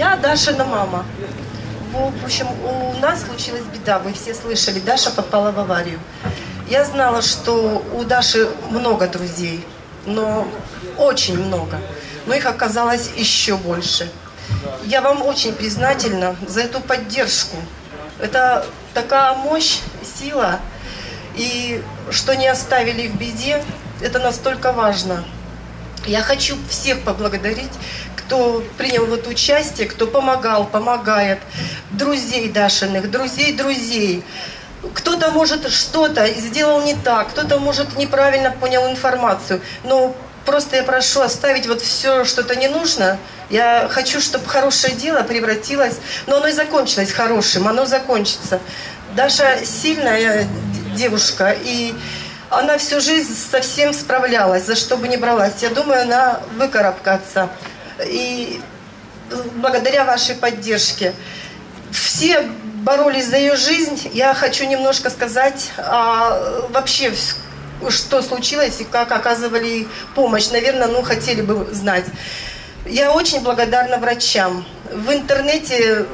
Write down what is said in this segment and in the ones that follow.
Я Дашина мама. В общем, у нас случилась беда, вы все слышали, Даша попала в аварию. Я знала, что у Даши много друзей, но очень много. Но их оказалось еще больше. Я вам очень признательна за эту поддержку. Это такая мощь, сила, и что не оставили в беде, это настолько важно. Я хочу всех поблагодарить, кто принял в это участие, кто помогал, помогает, друзей Дашиных, друзей друзей. Кто-то может что-то сделал не так, кто-то может неправильно понял информацию. Но просто я прошу оставить вот все, что-то не нужно. Я хочу, чтобы хорошее дело превратилось, но оно и закончилось хорошим, оно закончится. Даша сильная девушка, и она всю жизнь совсем справлялась, за что бы ни бралась. Я думаю, она выкарабкаться и благодаря вашей поддержке. Все боролись за ее жизнь. Я хочу немножко сказать а, вообще, что случилось и как оказывали помощь. Наверное, ну, хотели бы знать. Я очень благодарна врачам. В интернете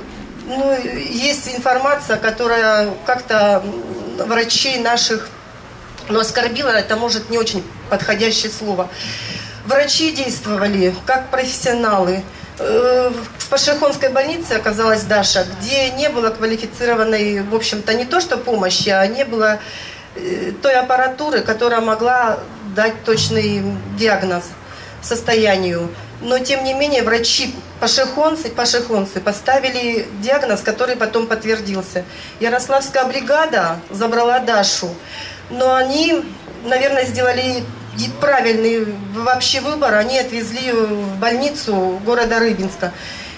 ну, есть информация, которая как-то врачей наших ну, оскорбила, это может не очень подходящее слово. Врачи действовали как профессионалы. Э, в Пашихонской больнице оказалась Даша, где не было квалифицированной, в общем-то, не то что помощи, а не было э, той аппаратуры, которая могла дать точный диагноз состоянию. Но, тем не менее, врачи пашихонцы, пашихонцы поставили диагноз, который потом подтвердился. Ярославская бригада забрала Дашу, но они, наверное, сделали правильный вообще выбор, они отвезли в больницу города Рыбинска.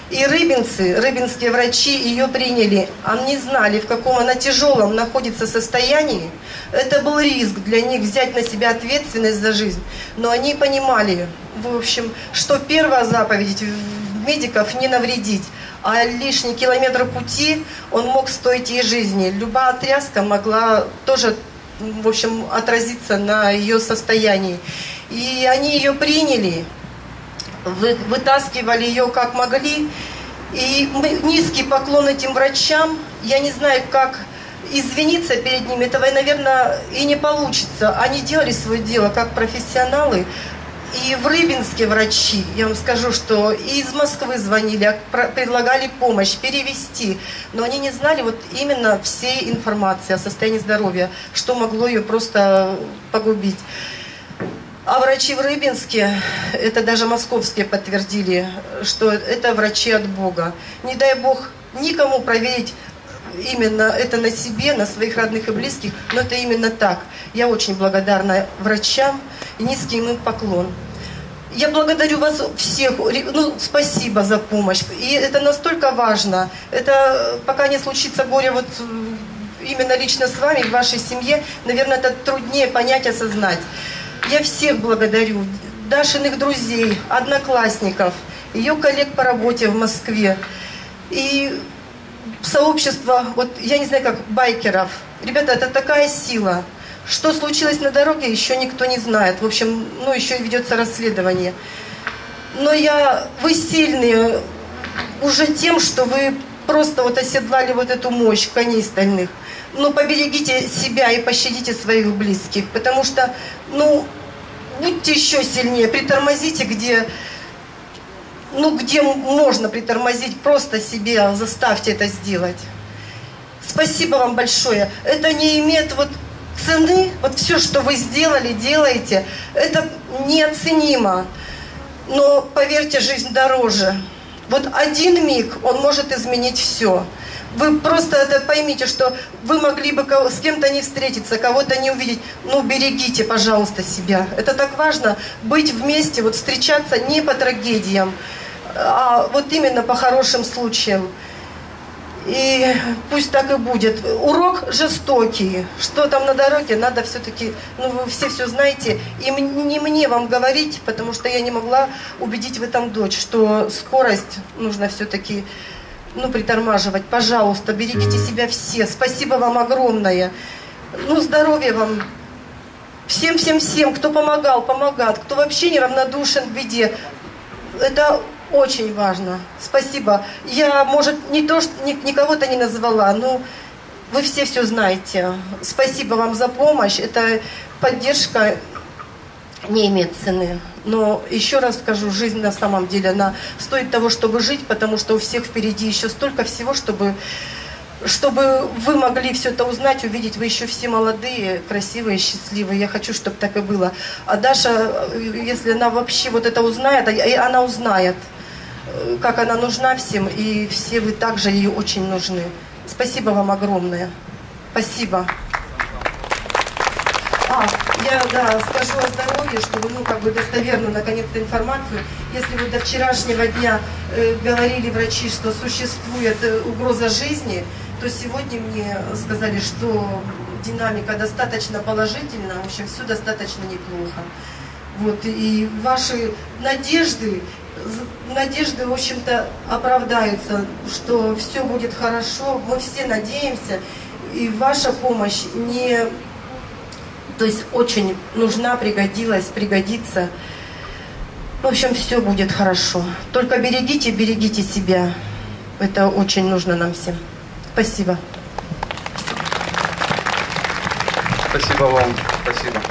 И рыбинцы, рыбинские врачи ее приняли. Они знали, в каком она тяжелом находится состоянии. Это был риск для них взять на себя ответственность за жизнь. Но они понимали, в общем, что первая заповедь медиков не навредить. А лишний километр пути, он мог стоить ей жизни. Любая тряска могла тоже в общем, отразиться на ее состоянии. И они ее приняли, вытаскивали ее как могли. И низкий поклон этим врачам. Я не знаю, как извиниться перед ними. Этого, наверное, и не получится. Они делали свое дело как профессионалы. И в Рыбинске врачи, я вам скажу, что и из Москвы звонили, а предлагали помощь, перевести. Но они не знали вот именно всей информации о состоянии здоровья, что могло ее просто погубить. А врачи в Рыбинске, это даже московские подтвердили, что это врачи от Бога. Не дай Бог никому проверить именно это на себе, на своих родных и близких, но это именно так. Я очень благодарна врачам и низкий им поклон. Я благодарю вас всех, ну, спасибо за помощь. И это настолько важно. Это пока не случится горе вот именно лично с вами, в вашей семье, наверное, это труднее понять, осознать. Я всех благодарю, Дашиных друзей, одноклассников, ее коллег по работе в Москве. И сообщество, вот я не знаю, как байкеров. Ребята, это такая сила. Что случилось на дороге, еще никто не знает. В общем, ну, еще ведется расследование. Но я, вы сильные уже тем, что вы просто вот оседлали вот эту мощь коней стальных. Но поберегите себя и пощадите своих близких, потому что, ну, будьте еще сильнее, притормозите, где ну, где можно притормозить, просто себе заставьте это сделать. Спасибо вам большое. Это не имеет вот цены, вот все, что вы сделали, делаете, это неоценимо. Но поверьте, жизнь дороже. Вот один миг, он может изменить все. Вы просто это поймите, что вы могли бы с кем-то не встретиться, кого-то не увидеть. Ну, берегите, пожалуйста, себя. Это так важно, быть вместе, вот встречаться не по трагедиям, а вот именно по хорошим случаям. И пусть так и будет. Урок жестокий. Что там на дороге, надо все-таки, ну вы все все знаете. И не мне вам говорить, потому что я не могла убедить в этом дочь, что скорость нужно все-таки ну, притормаживать. Пожалуйста, берегите себя все. Спасибо вам огромное. Ну, здоровья вам. Всем-всем-всем, кто помогал, помогает, кто вообще неравнодушен в беде. Это очень важно. Спасибо. Я, может, не то, что никого-то не назвала, но вы все все знаете. Спасибо вам за помощь. Это поддержка не имеет цены. Но еще раз скажу, жизнь на самом деле, она стоит того, чтобы жить, потому что у всех впереди еще столько всего, чтобы, чтобы вы могли все это узнать, увидеть. Вы еще все молодые, красивые, счастливые. Я хочу, чтобы так и было. А Даша, если она вообще вот это узнает, а она узнает, как она нужна всем, и все вы также ей очень нужны. Спасибо вам огромное. Спасибо. Я да, скажу о здоровье, чтобы ну как бы достоверную наконец-то информацию. Если вы до вчерашнего дня э, говорили врачи, что существует э, угроза жизни, то сегодня мне сказали, что динамика достаточно положительна, в общем, все достаточно неплохо. Вот, и ваши надежды, надежды, в общем-то, оправдаются, что все будет хорошо. Мы все надеемся, и ваша помощь не... То есть очень нужна, пригодилась, пригодится. В общем, все будет хорошо. Только берегите, берегите себя. Это очень нужно нам всем. Спасибо. Спасибо вам. Спасибо.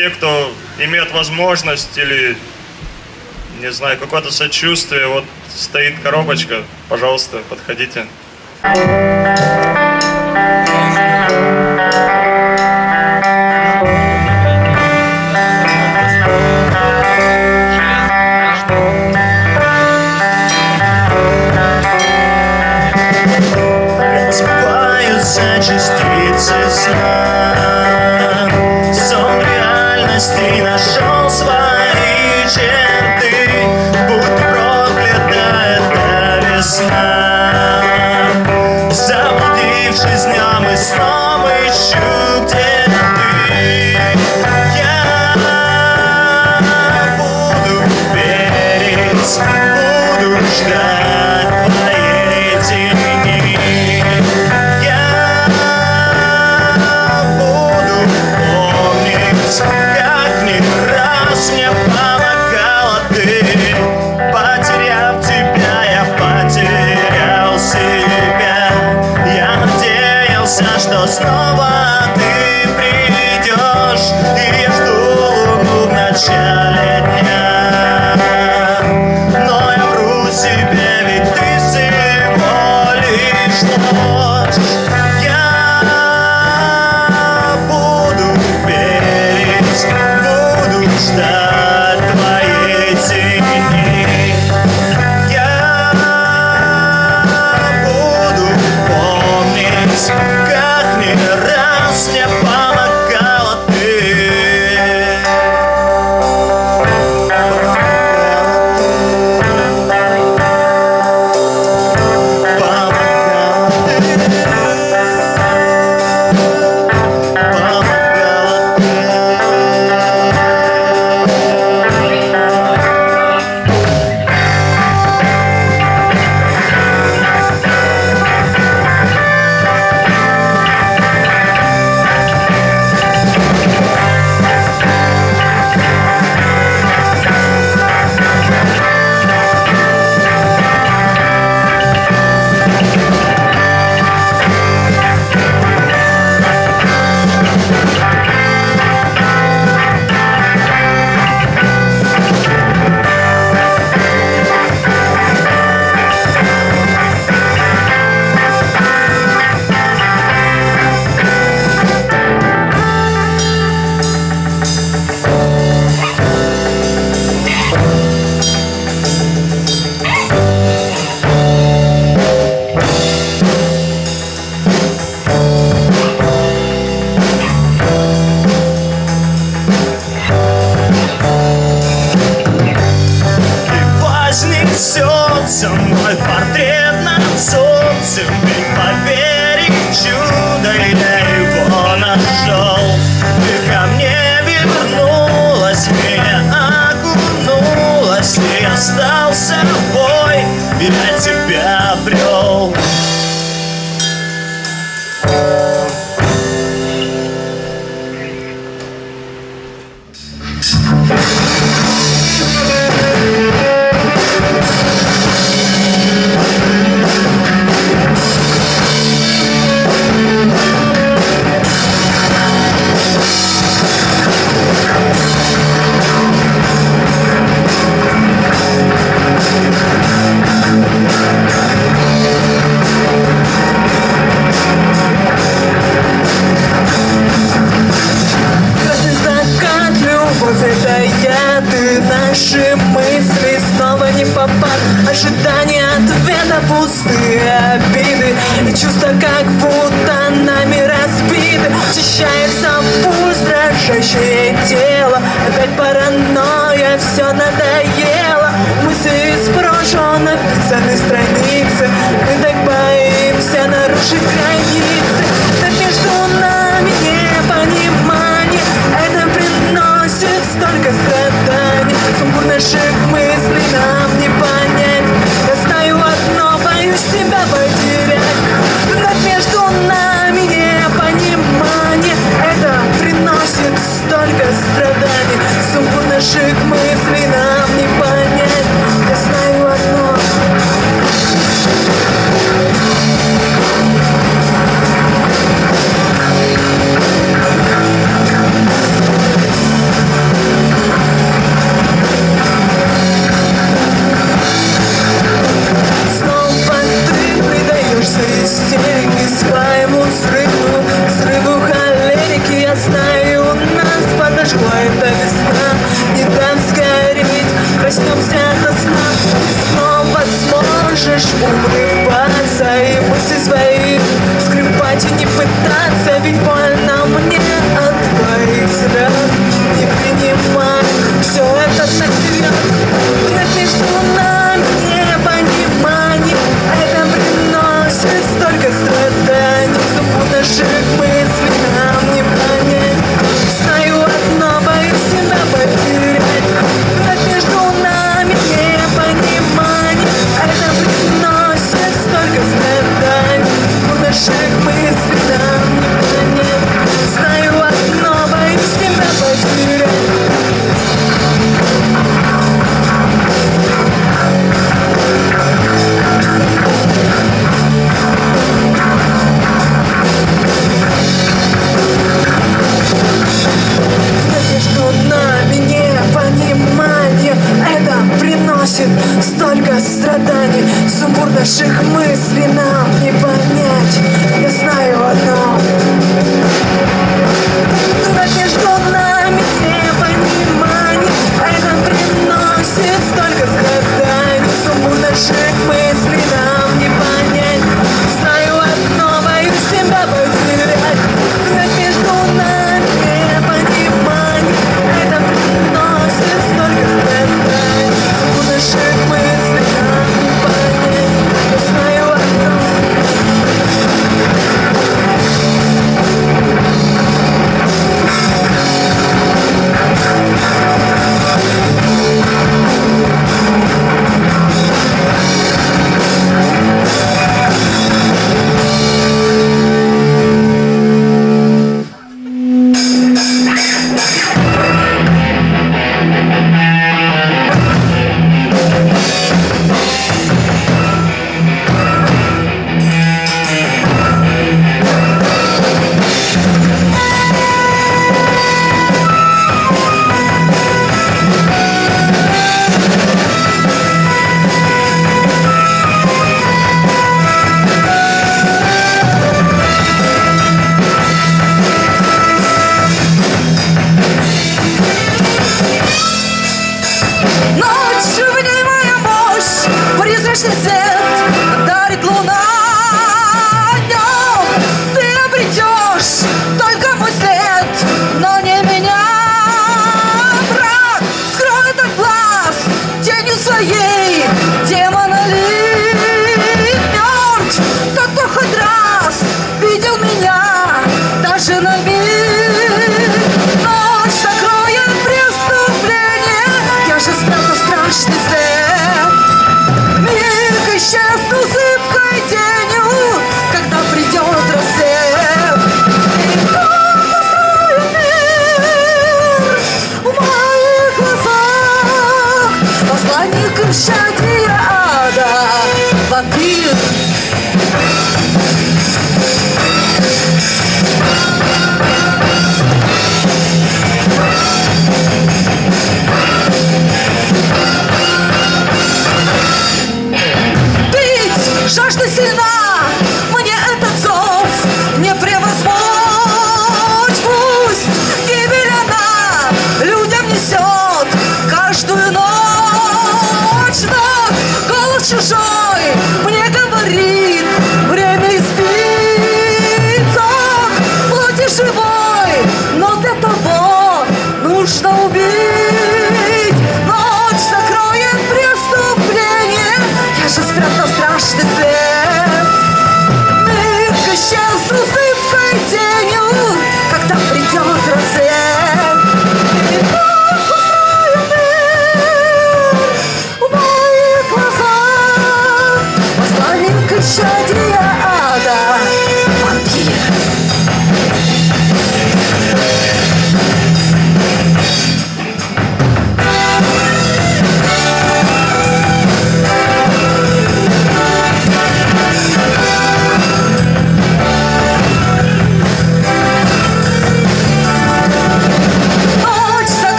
все, кто имеет возможность или, не знаю, какое-то сочувствие, вот стоит коробочка, пожалуйста, подходите. Я тебя. обрел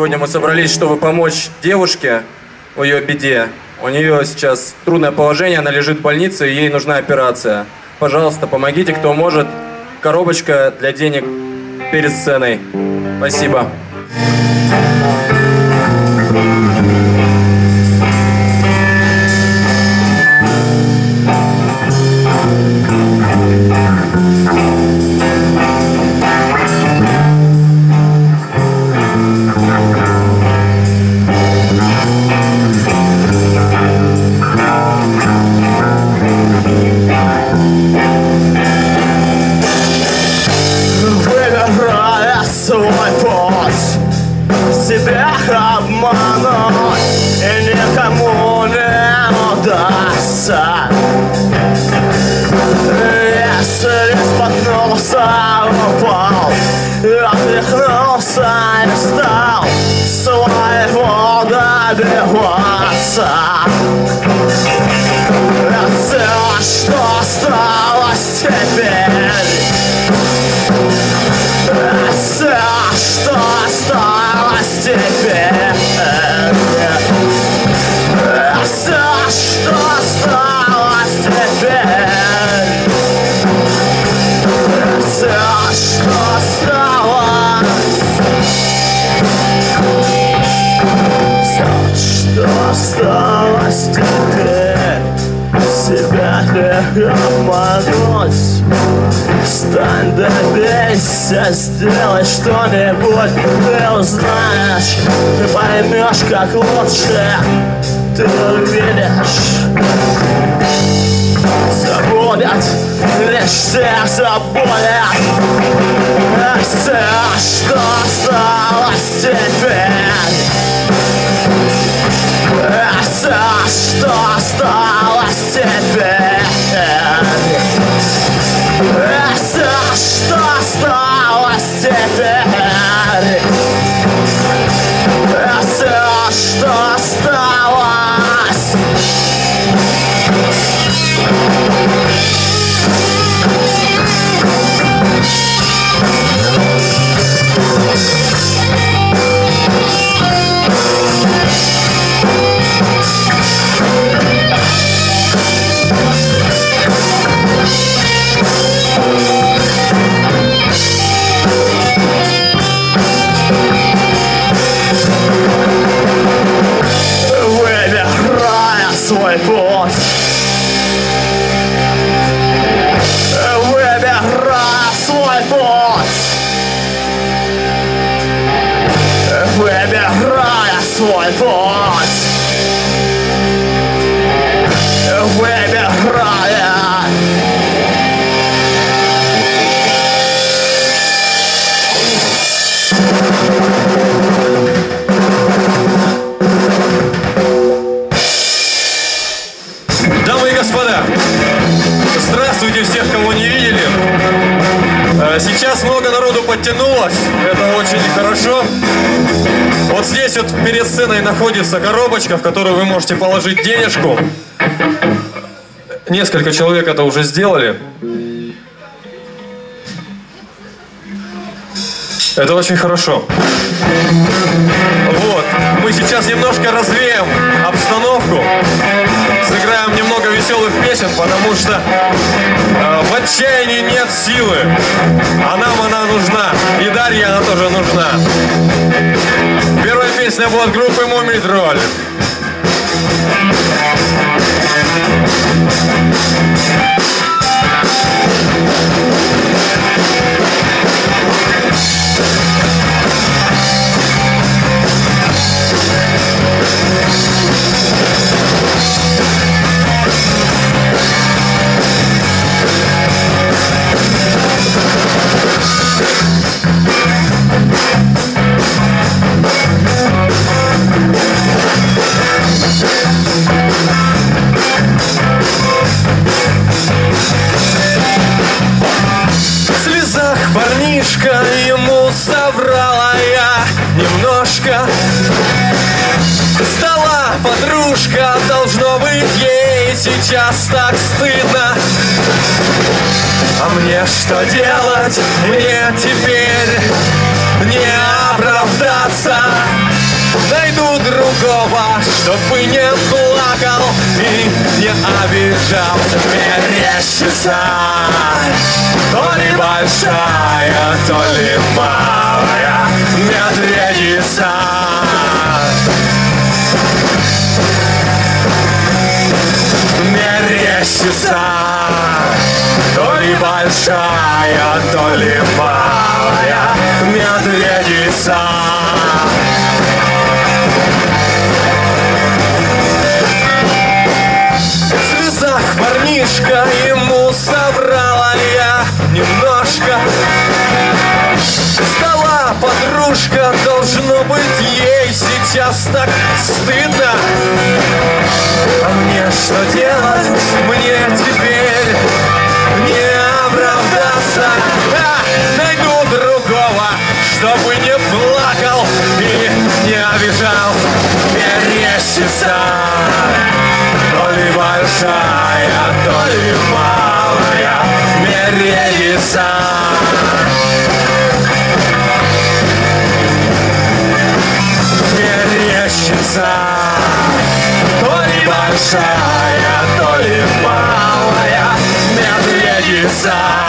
сегодня мы собрались, чтобы помочь девушке в ее беде. У нее сейчас трудное положение, она лежит в больнице, и ей нужна операция. Пожалуйста, помогите, кто может. Коробочка для денег перед сценой. Спасибо. Выбирая Ah! Добейся, сделай что-нибудь Ты узнаешь, ты поймешь, как лучше Ты увидишь. Забудет, лишь все забудет Все, что осталось теперь. Все, что осталось теперь находится коробочка, в которую вы можете положить денежку. Несколько человек это уже сделали. Это очень хорошо. Вот, мы сейчас немножко развеем обстановку, сыграем немного веселых песен, потому что э, в отчаянии нет силы, а нам она нужна, и Дарье она тоже нужна. Песня от группы Мумий Тролль. Сейчас так стыдно А мне что делать? Мне теперь не оправдаться найду другого, чтобы не плакал и не обижался. Мерещится то ли большая, то ли малая медведица. Мерещится то ли большая, то ли малая медведица. Слезах парнишка ему собрала я немножко Стала подружка, должно быть сейчас так стыдно. А мне что делать, мне теперь медведица.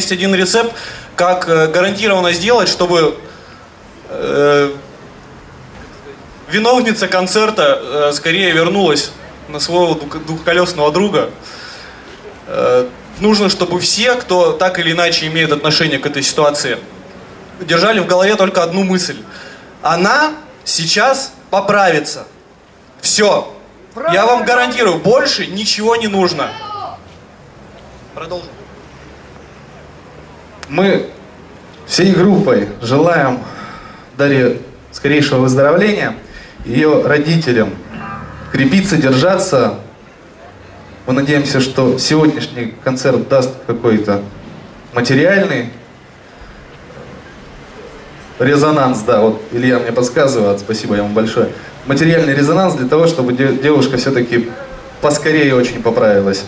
Есть один рецепт, как э, гарантированно сделать, чтобы э, виновница концерта э, скорее вернулась на своего двух- двухколесного друга. Э, нужно, чтобы все, кто так или иначе имеет отношение к этой ситуации, держали в голове только одну мысль. Она сейчас поправится. Все. Я вам гарантирую, больше ничего не нужно. Продолжим. Мы всей группой желаем Дарье скорейшего выздоровления, ее родителям крепиться, держаться. Мы надеемся, что сегодняшний концерт даст какой-то материальный резонанс, да, вот Илья мне подсказывает, спасибо ему большое. Материальный резонанс для того, чтобы де- девушка все-таки поскорее очень поправилась.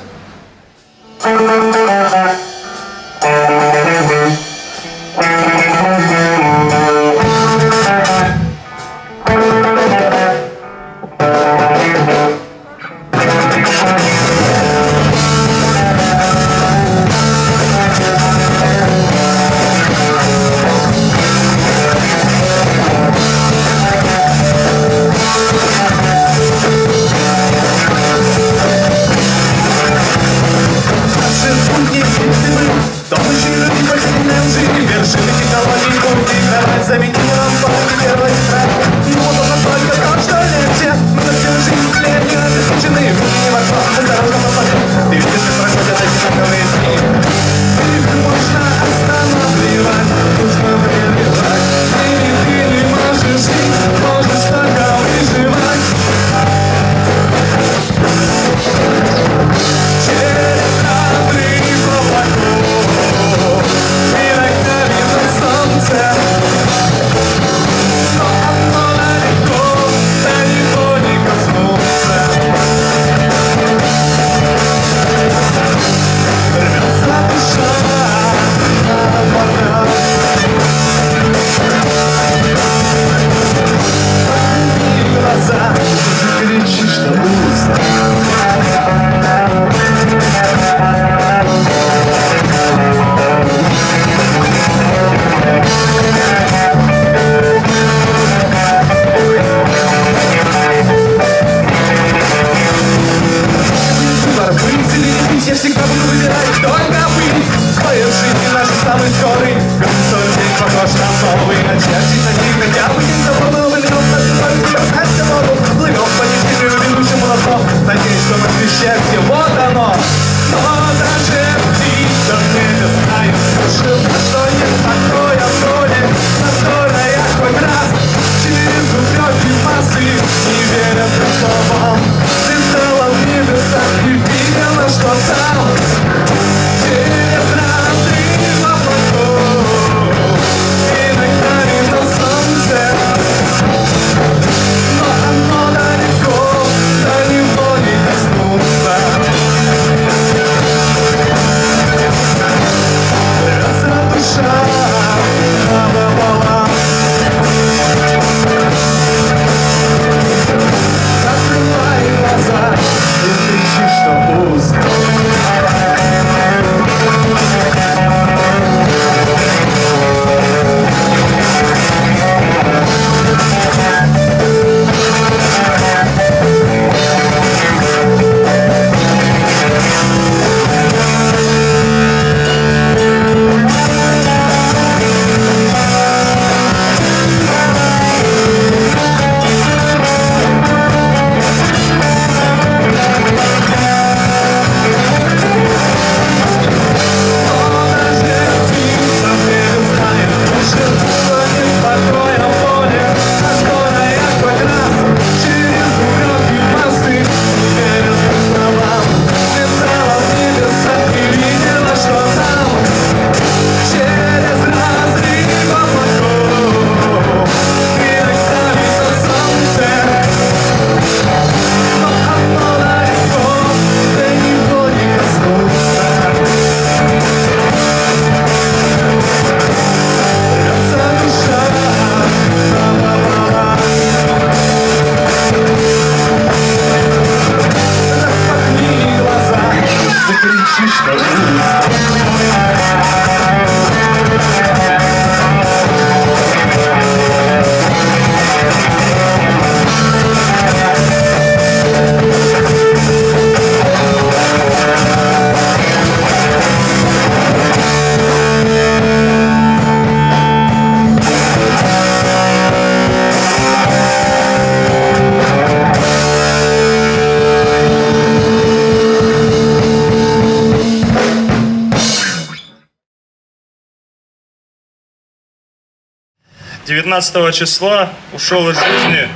19 числа ушел из жизни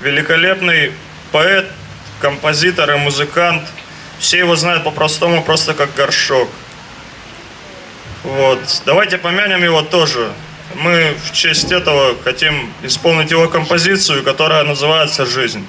великолепный поэт, композитор и музыкант. Все его знают по-простому, просто как горшок. Вот. Давайте помянем его тоже. Мы в честь этого хотим исполнить его композицию, которая называется «Жизнь».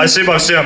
Спасибо всем.